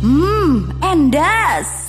Hmm, endas.